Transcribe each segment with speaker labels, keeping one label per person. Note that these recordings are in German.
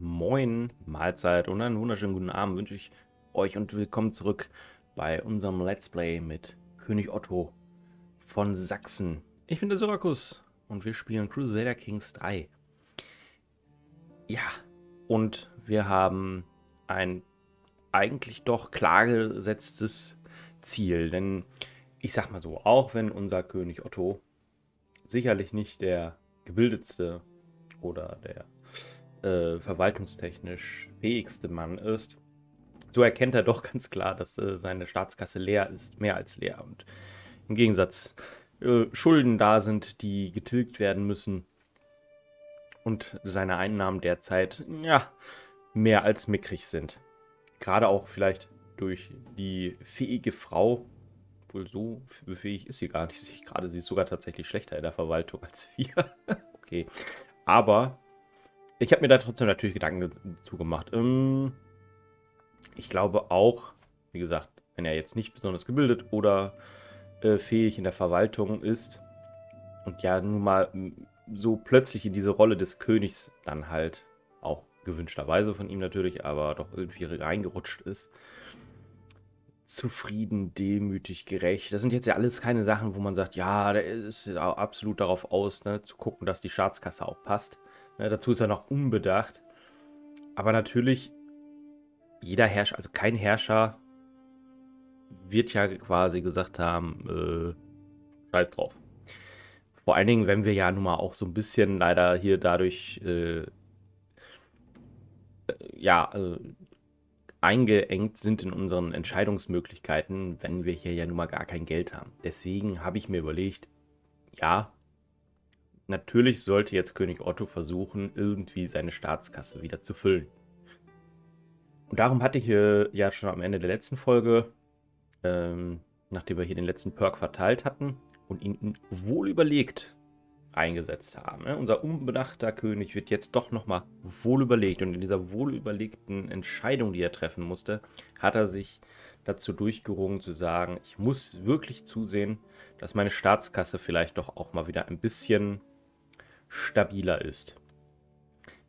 Speaker 1: Moin, Mahlzeit und einen wunderschönen guten Abend wünsche ich euch und willkommen zurück bei unserem Let's Play mit König Otto von Sachsen. Ich bin der Syrakus und wir spielen Crusader Kings 3. Ja, und wir haben ein eigentlich doch klar gesetztes Ziel, denn ich sag mal so, auch wenn unser König Otto sicherlich nicht der gebildetste oder der äh, verwaltungstechnisch fähigste Mann ist, so erkennt er doch ganz klar, dass äh, seine Staatskasse leer ist, mehr als leer. Und im Gegensatz äh, Schulden da sind, die getilgt werden müssen und seine Einnahmen derzeit, ja, mehr als mickrig sind. Gerade auch vielleicht durch die fähige Frau, wohl so fähig ist sie gar nicht. Ich gerade, sie ist sogar tatsächlich schlechter in der Verwaltung als wir. okay. Aber ich habe mir da trotzdem natürlich Gedanken zu gemacht. Ähm, ich glaube auch, wie gesagt, wenn er jetzt nicht besonders gebildet oder äh, fähig in der Verwaltung ist und ja nun mal so plötzlich in diese Rolle des Königs dann halt auch gewünschterweise von ihm natürlich, aber doch irgendwie reingerutscht ist. Zufrieden, demütig, gerecht. Das sind jetzt ja alles keine Sachen, wo man sagt, ja, der ist absolut darauf aus, ne, zu gucken, dass die Staatskasse auch passt. Ne, dazu ist er noch unbedacht. Aber natürlich, jeder Herrscher, also kein Herrscher wird ja quasi gesagt haben, äh, scheiß drauf. Vor allen Dingen, wenn wir ja nun mal auch so ein bisschen leider hier dadurch, äh, äh ja, äh, eingeengt sind in unseren Entscheidungsmöglichkeiten, wenn wir hier ja nun mal gar kein Geld haben. Deswegen habe ich mir überlegt, ja, Natürlich sollte jetzt König Otto versuchen, irgendwie seine Staatskasse wieder zu füllen. Und darum hatte ich hier ja schon am Ende der letzten Folge, ähm, nachdem wir hier den letzten Perk verteilt hatten und ihn wohl überlegt eingesetzt haben. Ne? Unser unbedachter König wird jetzt doch nochmal wohl überlegt. Und in dieser wohl überlegten Entscheidung, die er treffen musste, hat er sich dazu durchgerungen zu sagen, ich muss wirklich zusehen, dass meine Staatskasse vielleicht doch auch mal wieder ein bisschen stabiler ist.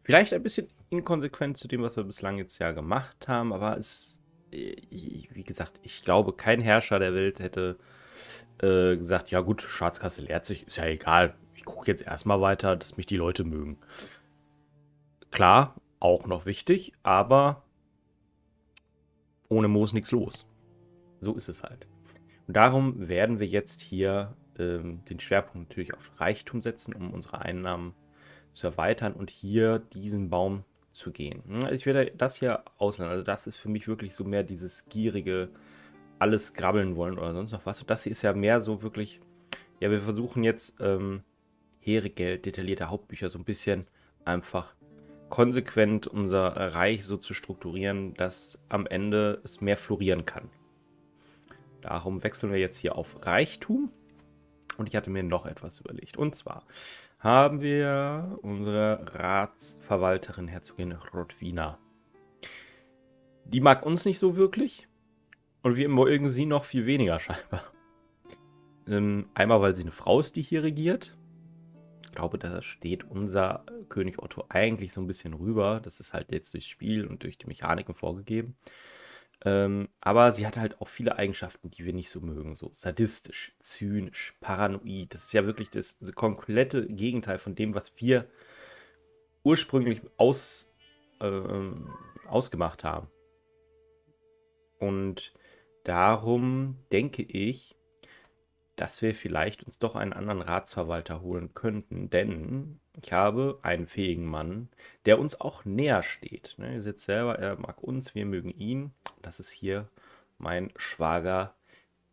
Speaker 1: Vielleicht ein bisschen inkonsequent zu dem, was wir bislang jetzt ja gemacht haben, aber es, äh, wie gesagt, ich glaube, kein Herrscher der Welt hätte äh, gesagt, ja gut, Schatzkasse leert sich, ist ja egal, ich gucke jetzt erstmal weiter, dass mich die Leute mögen. Klar, auch noch wichtig, aber ohne Moos nichts los. So ist es halt. Und darum werden wir jetzt hier ähm, den Schwerpunkt natürlich auf Reichtum setzen, um unsere Einnahmen zu erweitern und hier diesen Baum zu gehen. Hm, ich werde das hier auslernen. Also das ist für mich wirklich so mehr dieses gierige, alles grabbeln wollen oder sonst noch was. Und das hier ist ja mehr so wirklich, ja, wir versuchen jetzt ähm, Heregeld, detaillierte Hauptbücher so ein bisschen einfach konsequent unser Reich so zu strukturieren, dass am Ende es mehr florieren kann. Darum wechseln wir jetzt hier auf Reichtum. Und ich hatte mir noch etwas überlegt. Und zwar haben wir unsere Ratsverwalterin Herzogin Rodwina. Die mag uns nicht so wirklich. Und wir mögen sie noch viel weniger scheinbar. Ähm, einmal, weil sie eine Frau ist, die hier regiert. Ich glaube, da steht unser König Otto eigentlich so ein bisschen rüber. Das ist halt jetzt durchs Spiel und durch die Mechaniken vorgegeben. Ähm, aber sie hat halt auch viele Eigenschaften, die wir nicht so mögen. So sadistisch, zynisch, paranoid. Das ist ja wirklich das, das komplette Gegenteil von dem, was wir ursprünglich aus, äh, ausgemacht haben. Und darum denke ich, dass wir vielleicht uns doch einen anderen Ratsverwalter holen könnten, denn ich habe einen fähigen Mann, der uns auch näher steht. Ne, ihr seht selber, er mag uns, wir mögen ihn. Das ist hier mein Schwager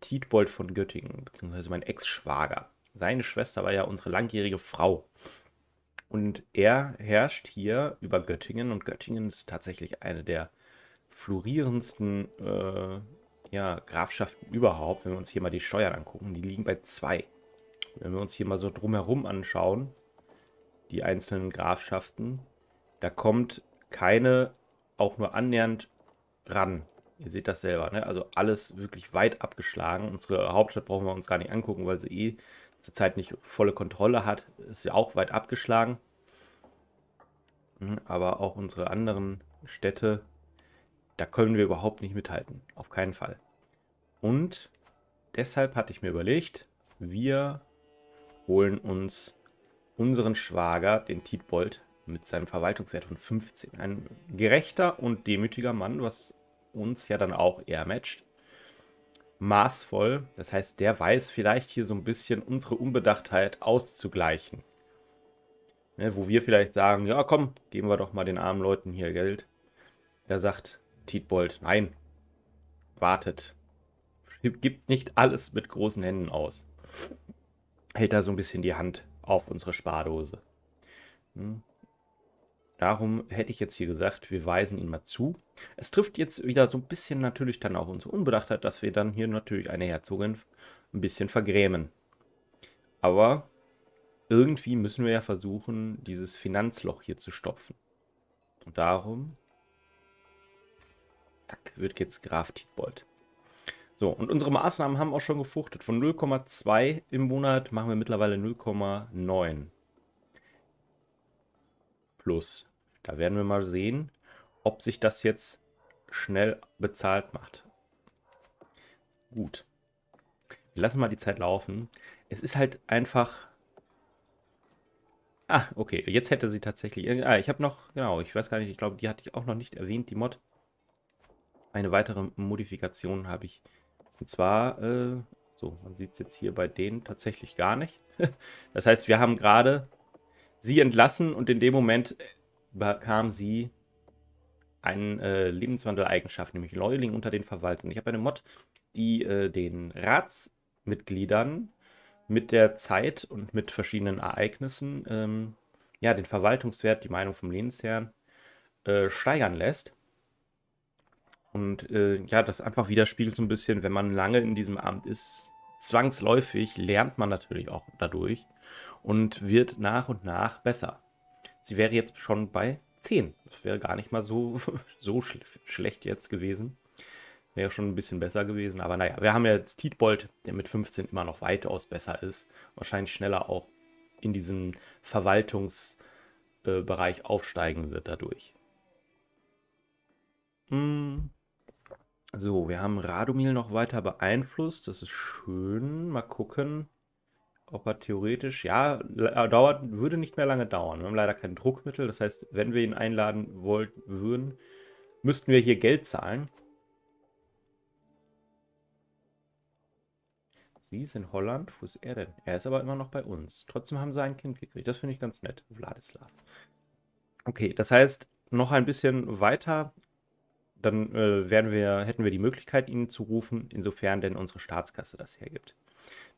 Speaker 1: Tietbold von Göttingen, beziehungsweise mein Ex-Schwager. Seine Schwester war ja unsere langjährige Frau. Und er herrscht hier über Göttingen und Göttingen ist tatsächlich eine der florierendsten äh, ja, Grafschaften überhaupt, wenn wir uns hier mal die Steuern angucken, die liegen bei 2. Wenn wir uns hier mal so drumherum anschauen, die einzelnen Grafschaften, da kommt keine auch nur annähernd ran. Ihr seht das selber, ne? Also alles wirklich weit abgeschlagen. Unsere Hauptstadt brauchen wir uns gar nicht angucken, weil sie eh zurzeit nicht volle Kontrolle hat. Ist ja auch weit abgeschlagen. Mhm, aber auch unsere anderen Städte, da können wir überhaupt nicht mithalten. Auf keinen Fall. Und deshalb hatte ich mir überlegt, wir holen uns unseren Schwager, den Tietbold, mit seinem Verwaltungswert von 15. Ein gerechter und demütiger Mann, was uns ja dann auch eher matcht. Maßvoll, das heißt, der weiß vielleicht hier so ein bisschen unsere Unbedachtheit auszugleichen. Ne, wo wir vielleicht sagen, ja komm, geben wir doch mal den armen Leuten hier Geld. Er sagt, Tietbold, nein, wartet. Gibt nicht alles mit großen Händen aus. Hält da so ein bisschen die Hand auf unsere Spardose. Hm. Darum hätte ich jetzt hier gesagt, wir weisen ihn mal zu. Es trifft jetzt wieder so ein bisschen natürlich dann auch unsere Unbedachtheit, dass wir dann hier natürlich eine Herzogin ein bisschen vergrämen. Aber irgendwie müssen wir ja versuchen, dieses Finanzloch hier zu stopfen. Und darum zack, wird jetzt Graf Tietbold. So, und unsere Maßnahmen haben auch schon gefruchtet. Von 0,2 im Monat machen wir mittlerweile 0,9 plus. Da werden wir mal sehen, ob sich das jetzt schnell bezahlt macht. Gut. Wir lassen mal die Zeit laufen. Es ist halt einfach... Ah, okay. Jetzt hätte sie tatsächlich... Ah, ich habe noch... Genau, ich weiß gar nicht. Ich glaube, die hatte ich auch noch nicht erwähnt, die Mod. Eine weitere Modifikation habe ich. Und zwar... Äh, so, man sieht es jetzt hier bei denen tatsächlich gar nicht. das heißt, wir haben gerade sie entlassen und in dem Moment bekam sie eine äh, Lebenswandeleigenschaft, nämlich Neuling unter den Verwaltern. Ich habe eine Mod, die äh, den Ratsmitgliedern mit der Zeit und mit verschiedenen Ereignissen ähm, ja, den Verwaltungswert, die Meinung vom Lehnsherrn, äh, steigern lässt. Und äh, ja, das einfach widerspiegelt so ein bisschen, wenn man lange in diesem Amt ist, zwangsläufig lernt man natürlich auch dadurch und wird nach und nach besser. Sie wäre jetzt schon bei 10. Das wäre gar nicht mal so, so sch schlecht jetzt gewesen. Wäre schon ein bisschen besser gewesen. Aber naja, wir haben ja jetzt Tietbold, der mit 15 immer noch weitaus besser ist. Wahrscheinlich schneller auch in diesen Verwaltungsbereich äh, aufsteigen wird dadurch. Hm. So, wir haben Radomil noch weiter beeinflusst. Das ist schön. Mal gucken ob er theoretisch, ja, äh, dauert, würde nicht mehr lange dauern. Wir haben leider kein Druckmittel. Das heißt, wenn wir ihn einladen wollten, würden, müssten wir hier Geld zahlen. Sie ist in Holland. Wo ist er denn? Er ist aber immer noch bei uns. Trotzdem haben sie ein Kind gekriegt. Das finde ich ganz nett. Wladislav. Okay, das heißt, noch ein bisschen weiter. Dann äh, wir, hätten wir die Möglichkeit, ihn zu rufen, insofern denn unsere Staatskasse das hergibt.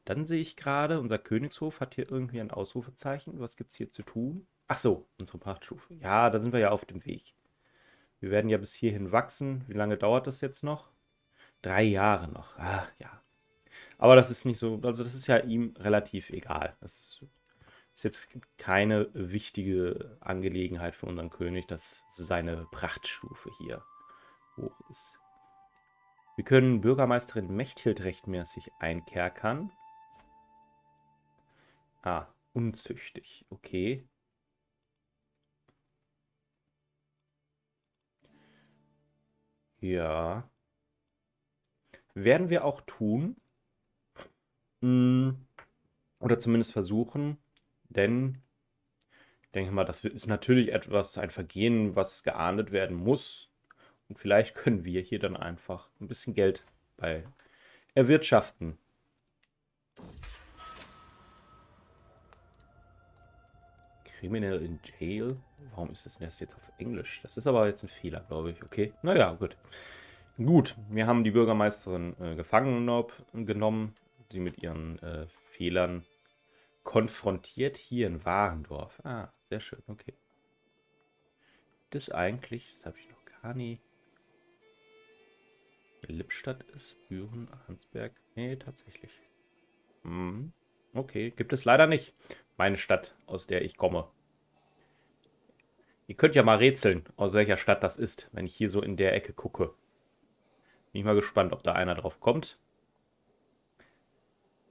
Speaker 1: Dann sehe ich gerade, unser Königshof hat hier irgendwie ein Ausrufezeichen. Was gibt es hier zu tun? Ach so, unsere Prachtstufe. Ja, da sind wir ja auf dem Weg. Wir werden ja bis hierhin wachsen. Wie lange dauert das jetzt noch? Drei Jahre noch. Ah, ja. Aber das ist nicht so, also das ist ja ihm relativ egal. Das ist, ist jetzt keine wichtige Angelegenheit für unseren König, dass seine Prachtstufe hier hoch ist. Wir können Bürgermeisterin Mechthild rechtmäßig einkerkern. Ah, unzüchtig. Okay. Ja. Werden wir auch tun. Hm. Oder zumindest versuchen. Denn ich denke mal, das ist natürlich etwas, ein Vergehen, was geahndet werden muss. Und vielleicht können wir hier dann einfach ein bisschen Geld bei erwirtschaften. Criminal in Jail. Warum ist das jetzt auf Englisch? Das ist aber jetzt ein Fehler, glaube ich. Okay, naja, gut. Gut, wir haben die Bürgermeisterin äh, gefangen genommen, sie mit ihren äh, Fehlern konfrontiert hier in Warendorf. Ah, sehr schön, okay. Das eigentlich, das habe ich noch gar nie. Lippstadt ist, Büren, Hansberg. Nee, tatsächlich. Hm, okay, gibt es leider nicht meine Stadt, aus der ich komme. Ihr könnt ja mal rätseln, aus welcher Stadt das ist, wenn ich hier so in der Ecke gucke. Bin ich mal gespannt, ob da einer drauf kommt.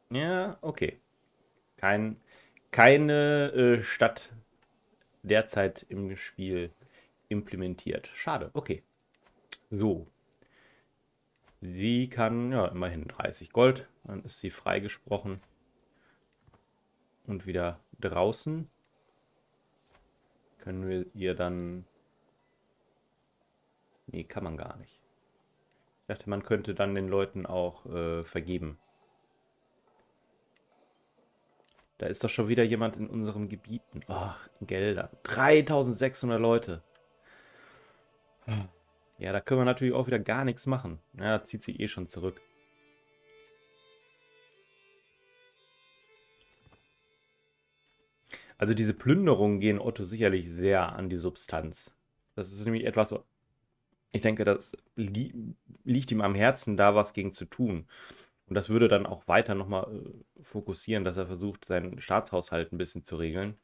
Speaker 1: Ja, okay. Kein, keine äh, Stadt derzeit im Spiel implementiert. Schade, okay. So. Sie kann, ja, immerhin 30 Gold. Dann ist sie freigesprochen. Und wieder draußen. Können wir ihr dann... Nee, kann man gar nicht. Ich dachte, man könnte dann den Leuten auch äh, vergeben. Da ist doch schon wieder jemand in unseren Gebieten. Ach, Gelder. 3600 Leute. Ja, da können wir natürlich auch wieder gar nichts machen. Ja, zieht sie eh schon zurück. Also diese Plünderungen gehen Otto sicherlich sehr an die Substanz. Das ist nämlich etwas, ich denke, das li liegt ihm am Herzen, da was gegen zu tun. Und das würde dann auch weiter nochmal äh, fokussieren, dass er versucht, seinen Staatshaushalt ein bisschen zu regeln,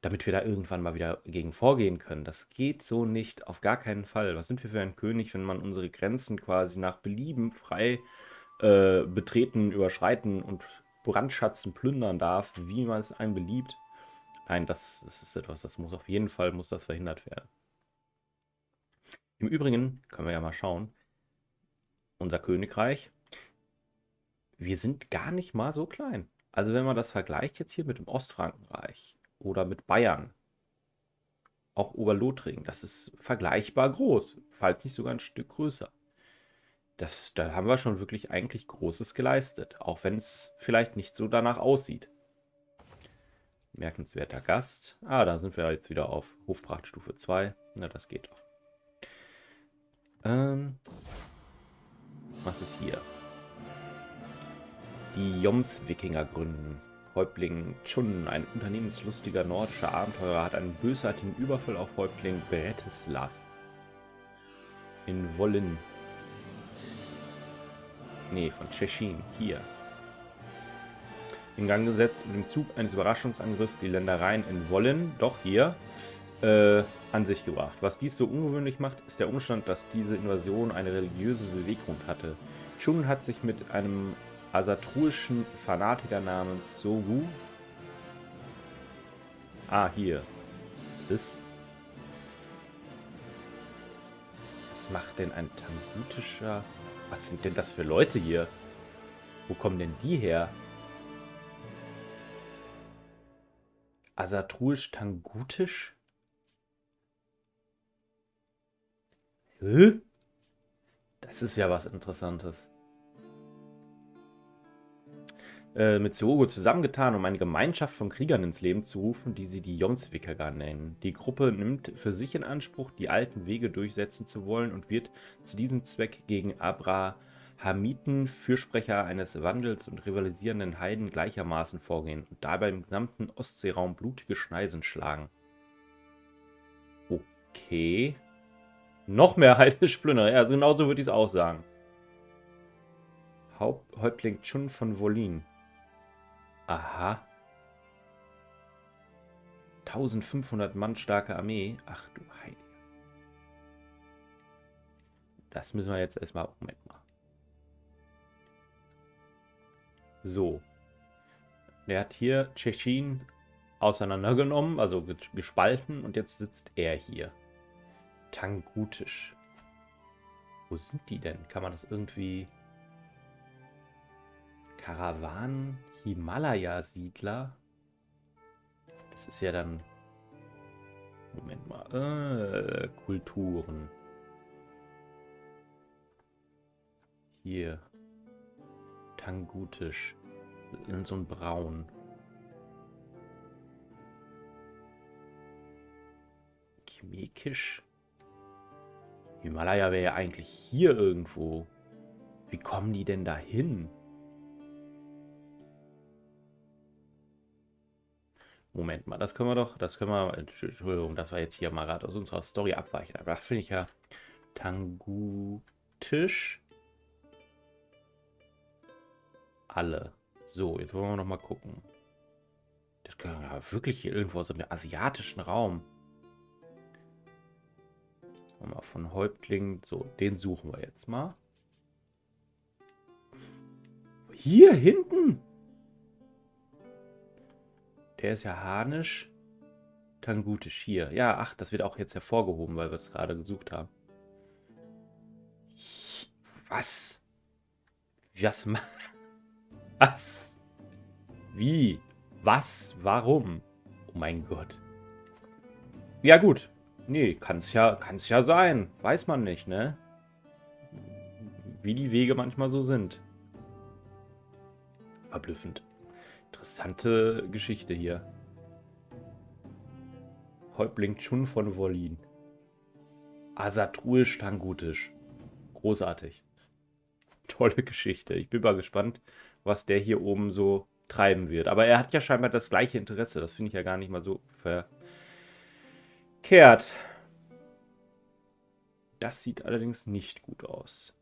Speaker 1: damit wir da irgendwann mal wieder gegen vorgehen können. Das geht so nicht, auf gar keinen Fall. Was sind wir für ein König, wenn man unsere Grenzen quasi nach Belieben frei äh, betreten, überschreiten und brandschatzen, plündern darf, wie man es einem beliebt? Nein, das, das ist etwas, das muss auf jeden Fall muss das verhindert werden. Im Übrigen können wir ja mal schauen. Unser Königreich wir sind gar nicht mal so klein. Also wenn man das vergleicht jetzt hier mit dem Ostfrankenreich oder mit Bayern, auch Oberlothringen, das ist vergleichbar groß, falls nicht sogar ein Stück größer. Das, da haben wir schon wirklich eigentlich Großes geleistet, auch wenn es vielleicht nicht so danach aussieht. Merkenswerter Gast. Ah, da sind wir jetzt wieder auf Hofprachtstufe 2. Na, das geht doch. Ähm, was ist hier? Die Joms-Wikinger gründen. Häuptling Chun, ein unternehmenslustiger nordischer Abenteurer, hat einen bösartigen Überfall auf Häuptling Bretislav in Wolin. Nee, von Tschechien, hier. In Gang gesetzt mit dem Zug eines Überraschungsangriffs die Ländereien in Wolin, doch hier, äh, an sich gebracht. Was dies so ungewöhnlich macht, ist der Umstand, dass diese Invasion eine religiöse Beweggrund hatte. Chun hat sich mit einem asatruischen Fanatiker namens Sogu. Ah, hier. Ist. Was macht denn ein tangutischer... Was sind denn das für Leute hier? Wo kommen denn die her? Asatruisch-Tangutisch? Hä? Das ist ja was Interessantes äh, mit Seogo zusammengetan, um eine Gemeinschaft von Kriegern ins Leben zu rufen, die sie die Jomswickerer nennen. Die Gruppe nimmt für sich in Anspruch, die alten Wege durchsetzen zu wollen und wird zu diesem Zweck gegen Abrahamiten, Fürsprecher eines Wandels und rivalisierenden Heiden gleichermaßen vorgehen und dabei im gesamten Ostseeraum blutige Schneisen schlagen. Okay. Noch mehr heidnische Plünderer. Ja, genauso würde ich es auch sagen. Häuptling Chun von Wolin. Aha. 1500 Mann starke Armee. Ach du Heilige. Das müssen wir jetzt erstmal... Moment mal. So. Der hat hier Tschechien auseinandergenommen, also gespalten und jetzt sitzt er hier. Tangutisch. Wo sind die denn? Kann man das irgendwie... Karawanen? Himalaya-Siedler. Das ist ja dann... Moment mal. Äh, Kulturen. Hier. Tangutisch. In so ein Braun. Chimekisch. Himalaya wäre ja eigentlich hier irgendwo. Wie kommen die denn da hin? Moment mal, das können wir doch, das können wir, Entschuldigung, das war jetzt hier mal gerade aus unserer Story abweichen. Aber das finde ich ja Tangutisch. Alle. So, jetzt wollen wir noch mal gucken. Das können wir wirklich hier irgendwo aus einem asiatischen Raum. Mal von Häuptling. So, den suchen wir jetzt mal. Hier hinten? Der ist ja harnisch. Tangutisch hier. Ja, ach, das wird auch jetzt hervorgehoben, weil wir es gerade gesucht haben. Was? Was? Was? Wie? Was? Warum? Oh mein Gott. Ja gut. Nee, kann es ja, kann's ja sein. Weiß man nicht, ne? Wie die Wege manchmal so sind. Verblüffend. Interessante Geschichte hier. Häuptling Chun von Wolin. Asatrul Stangutisch. Großartig. Tolle Geschichte. Ich bin mal gespannt, was der hier oben so treiben wird. Aber er hat ja scheinbar das gleiche Interesse. Das finde ich ja gar nicht mal so verkehrt. Das sieht allerdings nicht gut aus.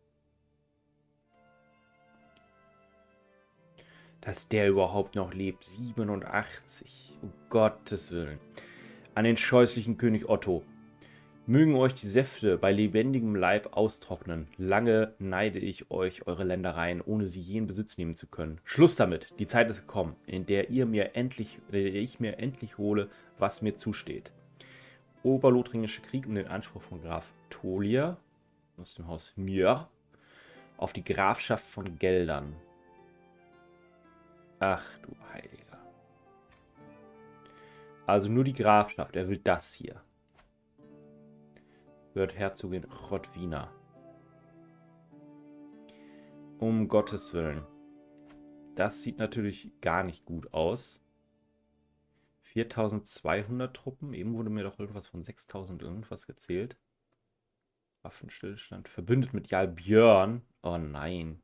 Speaker 1: Dass der überhaupt noch lebt. 87. Um Gottes Willen. An den scheußlichen König Otto. Mögen euch die Säfte bei lebendigem Leib austrocknen. Lange neide ich euch eure Ländereien, ohne sie je in Besitz nehmen zu können. Schluss damit. Die Zeit ist gekommen, in der ihr mir endlich, der ich mir endlich hole, was mir zusteht. Oberlothringische Krieg um den Anspruch von Graf Tolia aus dem Haus Mjör auf die Grafschaft von Geldern. Ach du Heiliger. Also nur die Grafschaft, er will das hier. Wird Herzogin Rodwina. Um Gottes Willen. Das sieht natürlich gar nicht gut aus. 4200 Truppen. Eben wurde mir doch irgendwas von 6000 irgendwas gezählt. Waffenstillstand. Verbündet mit Jarl Björn. Oh nein.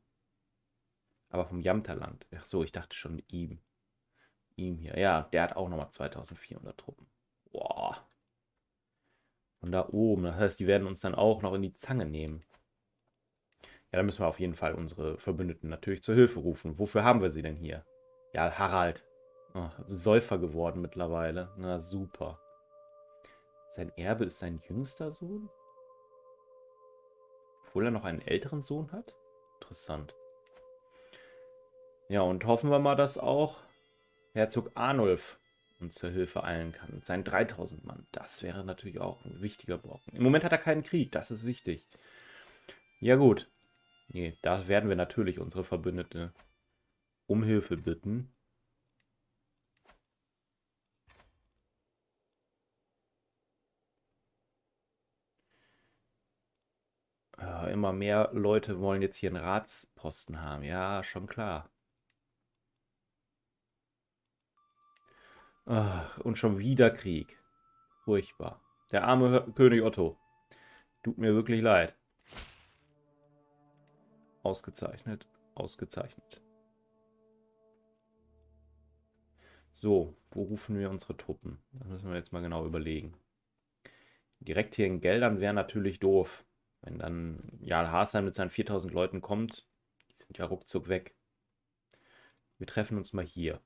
Speaker 1: Aber vom Jamterland. Ach so, ich dachte schon ihm. Ihm hier. Ja, der hat auch nochmal 2400 Truppen. Boah. Von da oben. Das heißt, die werden uns dann auch noch in die Zange nehmen. Ja, da müssen wir auf jeden Fall unsere Verbündeten natürlich zur Hilfe rufen. Wofür haben wir sie denn hier? Ja, Harald. Oh, Säufer geworden mittlerweile. Na, super. Sein Erbe ist sein jüngster Sohn? Obwohl er noch einen älteren Sohn hat? Interessant. Ja, und hoffen wir mal, dass auch Herzog Arnulf uns zur Hilfe eilen kann. Mit seinen 3000 Mann. Das wäre natürlich auch ein wichtiger Brocken. Im Moment hat er keinen Krieg, das ist wichtig. Ja gut. Nee, da werden wir natürlich unsere Verbündete um Hilfe bitten. Äh, immer mehr Leute wollen jetzt hier einen Ratsposten haben. Ja, schon klar. Ach, und schon wieder Krieg. Furchtbar. Der arme König Otto. Tut mir wirklich leid. Ausgezeichnet. Ausgezeichnet. So, wo rufen wir unsere Truppen? Das müssen wir jetzt mal genau überlegen. Direkt hier in Geldern wäre natürlich doof. Wenn dann Jarl Haasheim mit seinen 4000 Leuten kommt, die sind ja ruckzuck weg. Wir treffen uns mal hier.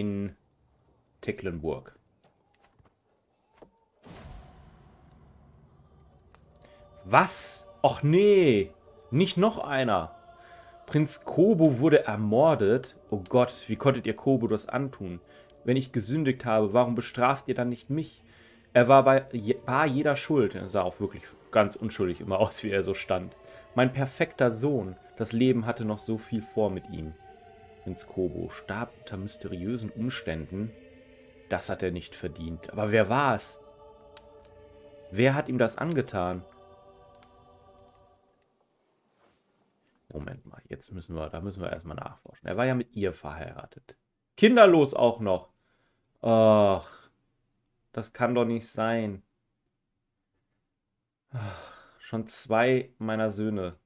Speaker 1: In Tecklenburg. Was? Och nee, nicht noch einer. Prinz Kobo wurde ermordet. Oh Gott, wie konntet ihr Kobo das antun? Wenn ich gesündigt habe, warum bestraft ihr dann nicht mich? Er war bei bar jeder Schuld. Er sah auch wirklich ganz unschuldig immer aus, wie er so stand. Mein perfekter Sohn. Das Leben hatte noch so viel vor mit ihm. Prinz Kobo starb unter mysteriösen Umständen. Das hat er nicht verdient. Aber wer war es? Wer hat ihm das angetan? Moment mal, jetzt müssen wir, da müssen wir erstmal nachforschen. Er war ja mit ihr verheiratet. Kinderlos auch noch. Ach, das kann doch nicht sein. Schon zwei meiner Söhne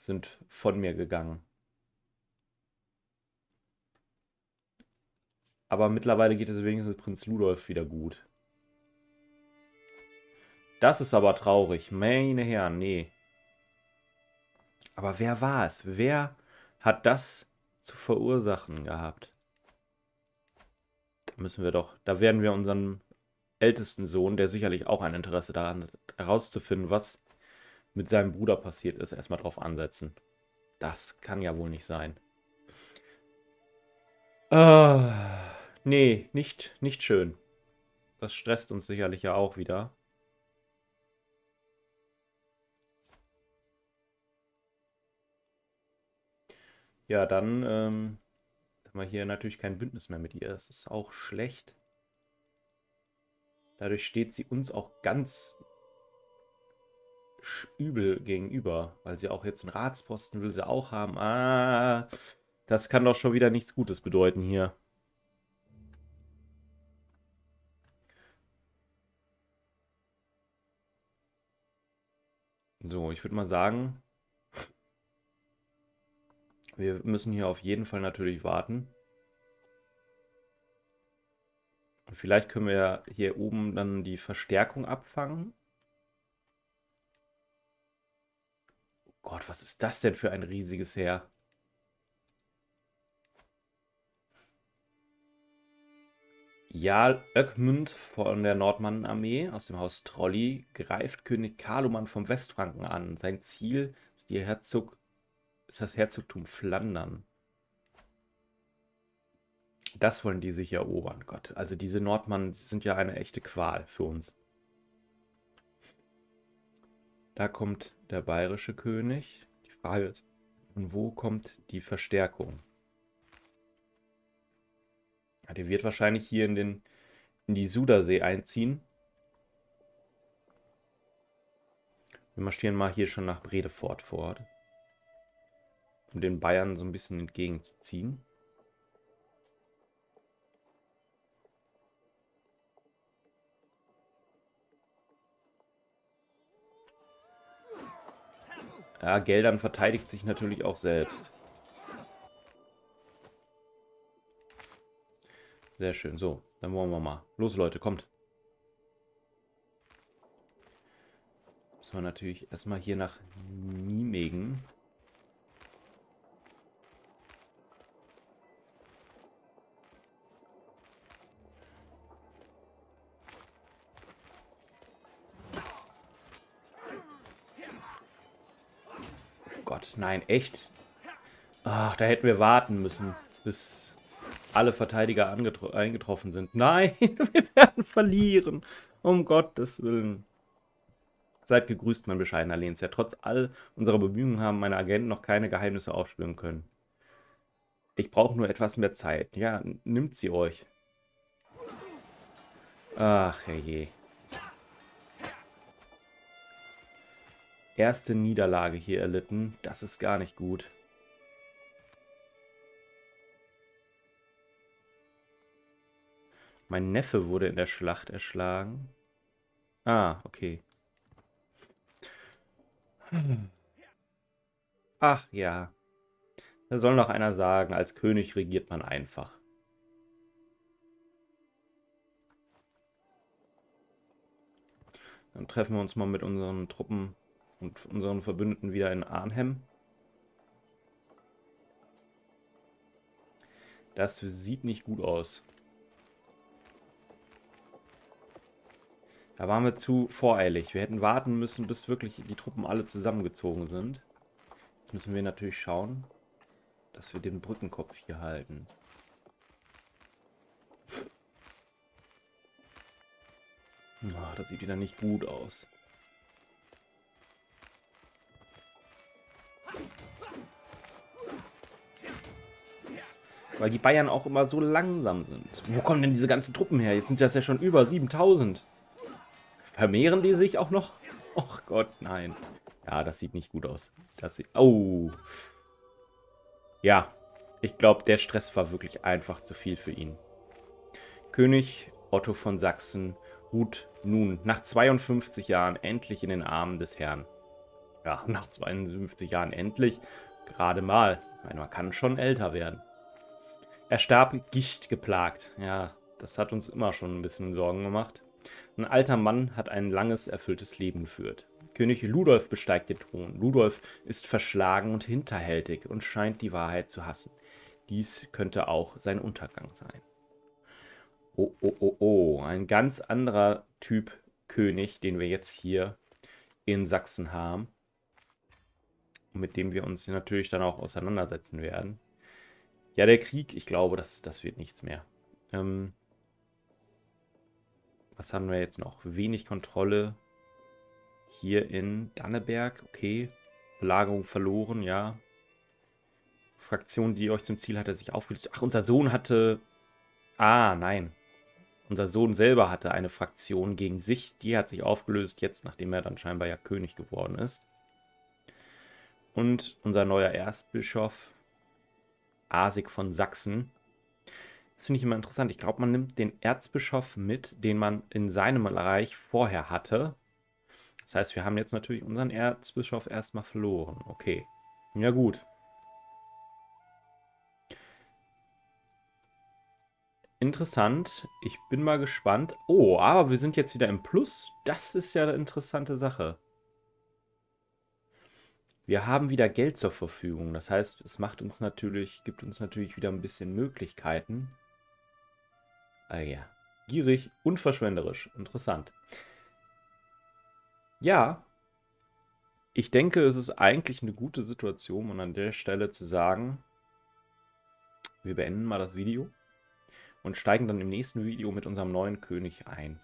Speaker 1: sind von mir gegangen. Aber mittlerweile geht es wenigstens Prinz Ludolf wieder gut. Das ist aber traurig. Meine Herren, nee. Aber wer war es? Wer hat das zu verursachen gehabt? Da müssen wir doch, da werden wir unseren ältesten Sohn, der sicherlich auch ein Interesse daran hat, herauszufinden, was mit seinem Bruder passiert ist, erstmal drauf ansetzen. Das kann ja wohl nicht sein. Äh, nee, nicht, nicht schön. Das stresst uns sicherlich ja auch wieder. Ja, dann ähm, haben wir hier natürlich kein Bündnis mehr mit ihr. Das ist auch schlecht. Dadurch steht sie uns auch ganz übel gegenüber, weil sie auch jetzt einen Ratsposten will sie auch haben. Ah, das kann doch schon wieder nichts Gutes bedeuten hier. So, ich würde mal sagen, wir müssen hier auf jeden Fall natürlich warten. Und vielleicht können wir hier oben dann die Verstärkung abfangen. Oh Gott, was ist das denn für ein riesiges Heer? Jarl Öckmünd von der Nordmann-Armee aus dem Haus Trolli greift König Karloman vom Westfranken an. Sein Ziel ist, die Herzog, ist das Herzogtum Flandern. Das wollen die sich erobern, Gott. Also diese Nordmann sind ja eine echte Qual für uns. Da kommt der bayerische König. Die Frage ist, von wo kommt die Verstärkung? Ja, der wird wahrscheinlich hier in, den, in die Sudersee einziehen. Wir marschieren mal hier schon nach Bredefort fort. Um den Bayern so ein bisschen entgegenzuziehen. Ja, Geldern verteidigt sich natürlich auch selbst. Sehr schön. So, dann wollen wir mal. Los, Leute, kommt. Müssen wir natürlich erstmal hier nach Nijmegen. Gott, nein, echt? Ach, da hätten wir warten müssen, bis alle Verteidiger eingetroffen sind. Nein, wir werden verlieren. Um Gottes Willen. Seid gegrüßt, mein bescheidener Lehnsherr. Trotz all unserer Bemühungen haben meine Agenten noch keine Geheimnisse aufspüren können. Ich brauche nur etwas mehr Zeit. Ja, nimmt sie euch. Ach, herrje. Erste Niederlage hier erlitten. Das ist gar nicht gut. Mein Neffe wurde in der Schlacht erschlagen. Ah, okay. Ach ja. Da soll noch einer sagen, als König regiert man einfach. Dann treffen wir uns mal mit unseren Truppen und unseren Verbündeten wieder in Arnhem. Das sieht nicht gut aus. Da waren wir zu voreilig. Wir hätten warten müssen, bis wirklich die Truppen alle zusammengezogen sind. Jetzt müssen wir natürlich schauen, dass wir den Brückenkopf hier halten. Oh, das sieht wieder nicht gut aus. Weil die Bayern auch immer so langsam sind. Wo kommen denn diese ganzen Truppen her? Jetzt sind das ja schon über 7000. Vermehren die sich auch noch? Och Gott, nein. Ja, das sieht nicht gut aus. Das sieht... Oh. Ja, ich glaube, der Stress war wirklich einfach zu viel für ihn. König Otto von Sachsen ruht nun nach 52 Jahren endlich in den Armen des Herrn. Ja, nach 52 Jahren endlich. Gerade mal. Man kann schon älter werden. Er starb gichtgeplagt. Ja, das hat uns immer schon ein bisschen Sorgen gemacht. Ein alter Mann hat ein langes, erfülltes Leben geführt. König Ludolf besteigt den Thron. Ludolf ist verschlagen und hinterhältig und scheint die Wahrheit zu hassen. Dies könnte auch sein Untergang sein. Oh, oh, oh, oh. Ein ganz anderer Typ König, den wir jetzt hier in Sachsen haben. Mit dem wir uns natürlich dann auch auseinandersetzen werden. Ja, der Krieg, ich glaube, das, das wird nichts mehr. Ähm, was haben wir jetzt noch? Wenig Kontrolle hier in Danneberg. Okay. Belagerung verloren, ja. Fraktion, die euch zum Ziel hatte, sich aufgelöst. Ach, unser Sohn hatte... Ah, nein. Unser Sohn selber hatte eine Fraktion gegen sich. Die hat sich aufgelöst, jetzt, nachdem er dann scheinbar ja König geworden ist. Und unser neuer Erstbischof, Asik von Sachsen. Das finde ich immer interessant. Ich glaube, man nimmt den Erzbischof mit, den man in seinem Reich vorher hatte. Das heißt, wir haben jetzt natürlich unseren Erzbischof erstmal verloren. Okay. Ja gut. Interessant. Ich bin mal gespannt. Oh, aber wir sind jetzt wieder im Plus. Das ist ja eine interessante Sache. Wir haben wieder Geld zur Verfügung. Das heißt, es macht uns natürlich, gibt uns natürlich wieder ein bisschen Möglichkeiten. Ah ja. Gierig und verschwenderisch. Interessant. Ja, ich denke, es ist eigentlich eine gute Situation, um an der Stelle zu sagen, wir beenden mal das Video und steigen dann im nächsten Video mit unserem neuen König ein.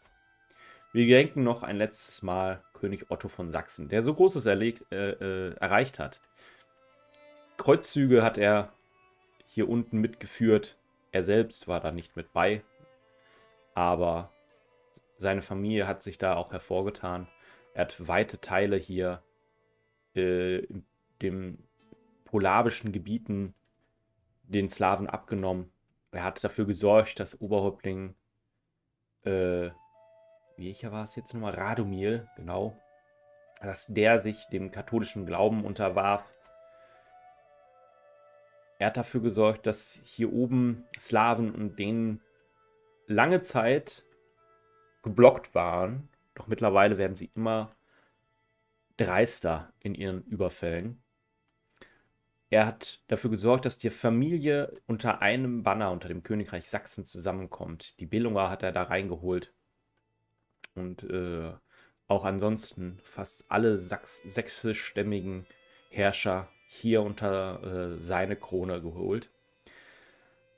Speaker 1: Wir gedenken noch ein letztes Mal König Otto von Sachsen, der so Großes erlegt, äh, äh, erreicht hat. Kreuzzüge hat er hier unten mitgeführt. Er selbst war da nicht mit bei, aber seine Familie hat sich da auch hervorgetan. Er hat weite Teile hier äh, in den polabischen Gebieten den Slawen abgenommen. Er hat dafür gesorgt, dass Oberhäuptling äh, welcher war es jetzt nochmal? Radomir, genau. Dass der sich dem katholischen Glauben unterwarf. Er hat dafür gesorgt, dass hier oben Slawen und denen lange Zeit geblockt waren. Doch mittlerweile werden sie immer dreister in ihren Überfällen. Er hat dafür gesorgt, dass die Familie unter einem Banner, unter dem Königreich Sachsen zusammenkommt. Die Belunger hat er da reingeholt. Und äh, auch ansonsten fast alle Sachs sächsischstämmigen Herrscher hier unter äh, seine Krone geholt.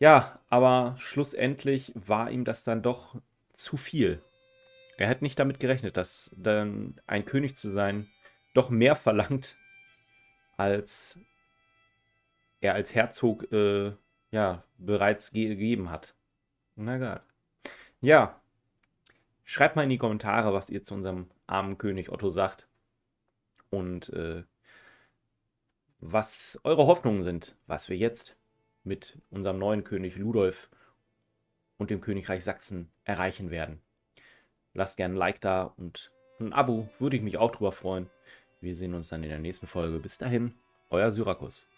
Speaker 1: Ja, aber schlussendlich war ihm das dann doch zu viel. Er hat nicht damit gerechnet, dass dann ein König zu sein doch mehr verlangt, als er als Herzog äh, ja, bereits gegeben hat. Na gut. Ja, Schreibt mal in die Kommentare, was ihr zu unserem armen König Otto sagt. Und äh, was eure Hoffnungen sind, was wir jetzt mit unserem neuen König Ludolf und dem Königreich Sachsen erreichen werden. Lasst gerne ein Like da und ein Abo, würde ich mich auch drüber freuen. Wir sehen uns dann in der nächsten Folge. Bis dahin, euer Syrakus.